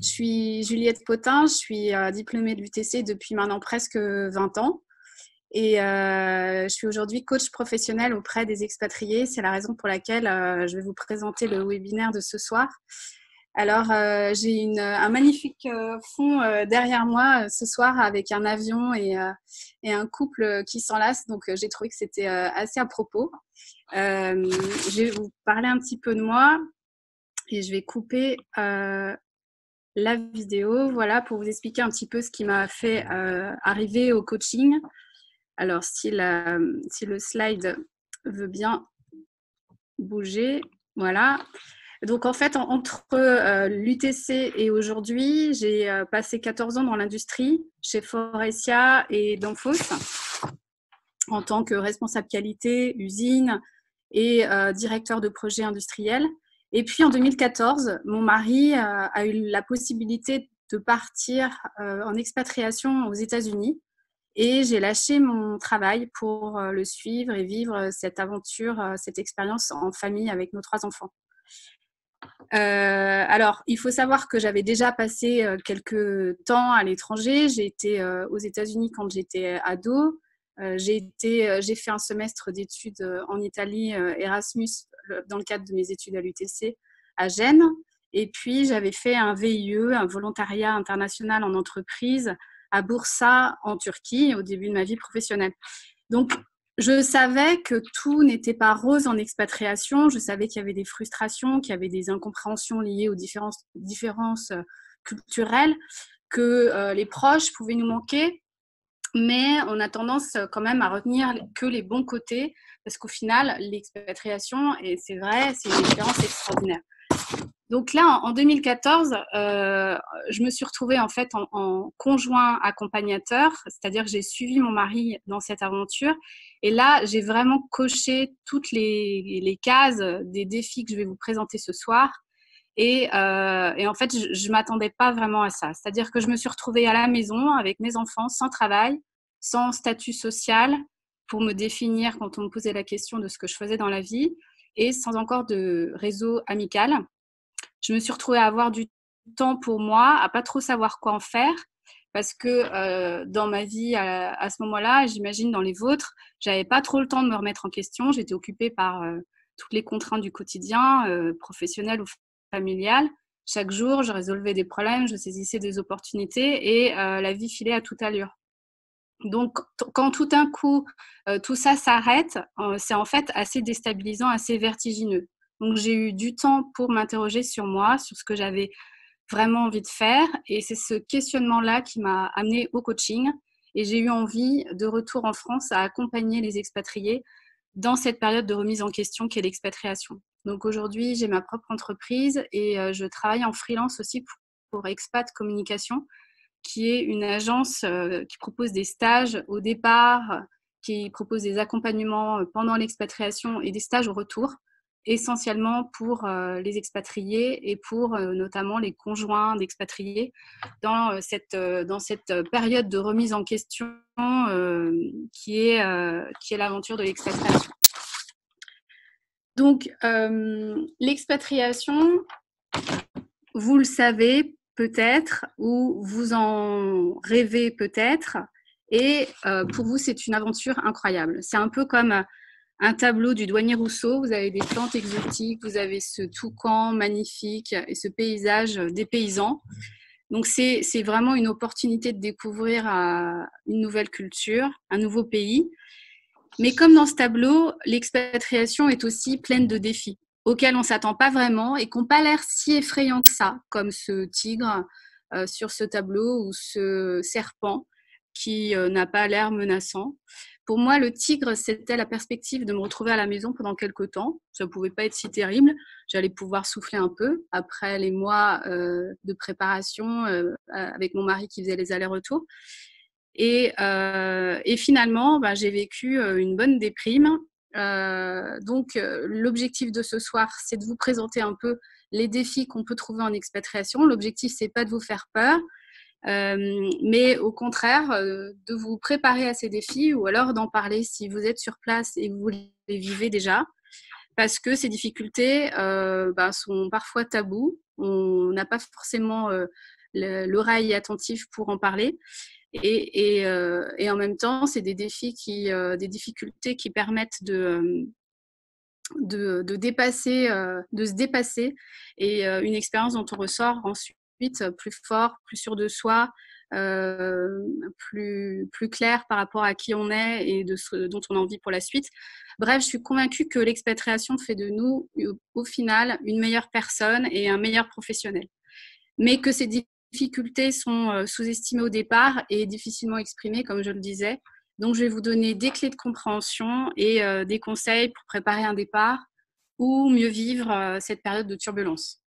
Je suis Juliette Potin, je suis diplômée de l'UTC depuis maintenant presque 20 ans. Et euh, je suis aujourd'hui coach professionnel auprès des expatriés. C'est la raison pour laquelle euh, je vais vous présenter le webinaire de ce soir. Alors, euh, j'ai un magnifique fond derrière moi ce soir avec un avion et, et un couple qui s'enlace. Donc, j'ai trouvé que c'était assez à propos. je vais vous parler un petit peu de moi et je vais couper la vidéo, voilà, pour vous expliquer un petit peu ce qui m'a fait arriver au coaching. Alors, si, le slide veut bien bouger, voilà. Donc, en fait, entre euh, l'UTC et aujourd'hui, j'ai euh, passé 14 ans dans l'industrie chez Forestia et Danfoss en tant que responsable qualité, usine et euh, directeur de projet industriel. Et puis, en 2014, mon mari a eu la possibilité de partir en expatriation aux États-Unis et j'ai lâché mon travail pour euh, le suivre et vivre euh, cette aventure, euh, cette expérience en famille avec nos trois enfants. alors, il faut savoir que j'avais déjà passé quelques temps à l'étranger. J'ai été aux États-Unis quand j'étais ado. j'ai fait un semestre d'études en Italie, Erasmus, dans le cadre de mes études à l'UTC à Gênes. Et puis, j'avais fait un VIE, un volontariat international en entreprise à Bursa en Turquie au début de ma vie professionnelle. Donc, je savais que tout n'était pas rose en expatriation. Je savais qu'il y avait des frustrations, qu'il y avait des incompréhensions liées aux différences, euh, culturelles, que euh, les proches pouvaient nous manquer. Mais on a tendance euh, quand même à retenir que les bons côtés, parce qu'au final, l'expatriation, et c'est vrai, c'est une expérience extraordinaire. Donc là, en 2014, euh, je me suis retrouvée en fait en, conjoint accompagnateur, c'est-à-dire que j'ai suivi mon mari dans cette aventure. Et là, j'ai vraiment coché toutes les, cases des défis que je vais vous présenter ce soir. Et, euh, en fait, je ne m'attendais pas vraiment à ça. C'est-à-dire que je me suis retrouvée à la maison avec mes enfants, sans travail, sans statut social, pour me définir quand on me posait la question de ce que je faisais dans la vie, et sans encore de réseau amical je me suis retrouvée à avoir du temps pour moi, à pas trop savoir quoi en faire. Parce que euh, dans ma vie à, ce moment-là, j'imagine dans les vôtres, j'avais pas trop le temps de me remettre en question. J'étais occupée par euh, toutes les contraintes du quotidien, euh, professionnel ou familial. Chaque jour, je résolvais des problèmes, je saisissais des opportunités et la vie filait à toute allure. Donc, quand tout d'un coup, tout ça s'arrête, c'est en fait assez déstabilisant, assez vertigineux. Donc j'ai eu du temps pour m'interroger sur moi, sur ce que j'avais vraiment envie de faire. Et c'est ce questionnement-là qui m'a amené au coaching. Et j'ai eu envie, de retour en France, à accompagner les expatriés dans cette période de remise en question qu'est l'expatriation. Donc aujourd'hui, j'ai ma propre entreprise et euh, je travaille en freelance aussi pour, Expat Communication, qui est une agence euh, qui propose des stages au départ, qui propose des accompagnements pendant l'expatriation et des stages au retour essentiellement pour euh, les expatriés et pour euh, notamment les conjoints d'expatriés dans euh, cette, dans cette période de remise en question qui est, qui est l'aventure de l'expatriation. Donc, l'expatriation, vous le savez peut-être ou vous en rêvez peut-être. Et pour vous, c'est une aventure incroyable. C'est un peu comme un tableau du douanier Rousseau. Vous avez des plantes exotiques, vous avez ce toucan magnifique et ce paysage des paysans. Donc c'est vraiment une opportunité de découvrir euh, une nouvelle culture, un nouveau pays. Mais comme dans ce tableau, l'expatriation est aussi pleine de défis auxquels on ne s'attend pas vraiment et qui n'ont pas l'air si effrayants que ça, comme ce tigre euh, sur ce tableau ou ce serpent qui euh, n'a pas l'air menaçant. Pour moi, le tigre, c'était la perspective de me retrouver à la maison pendant quelques temps. Ça ne pouvait pas être si terrible. J'allais pouvoir souffler un peu après les mois euh, de préparation avec mon mari qui faisait les allers-retours. Et, euh, finalement, bah, j'ai vécu une bonne déprime. donc, l'objectif de ce soir, c'est de vous présenter un peu les défis qu'on peut trouver en expatriation. L'objectif, c'est pas de vous faire peur, euh, mais au contraire, euh, de vous préparer à ces défis ou alors d'en parler si vous êtes sur place et vous les vivez déjà. parce que ces difficultés bah, sont parfois tabous. On n'a pas forcément l'oreille attentive pour en parler. Et, et, en même temps, c'est des défis qui, des difficultés qui permettent de, de, de, dépasser, de se dépasser et une expérience dont on ressort ensuite plus fort, plus sûr de soi, plus, plus clair par rapport à qui on est et de ce dont on a envie pour la suite. Bref, je suis convaincue que l'expatriation fait de nous, au final, une meilleure personne et un meilleur professionnel. Mais que ces difficultés sont euh, sous-estimées au départ et difficilement exprimées, comme je le disais. Donc, je vais vous donner des clés de compréhension et euh, des conseils pour préparer un départ ou mieux vivre euh, cette période de turbulence.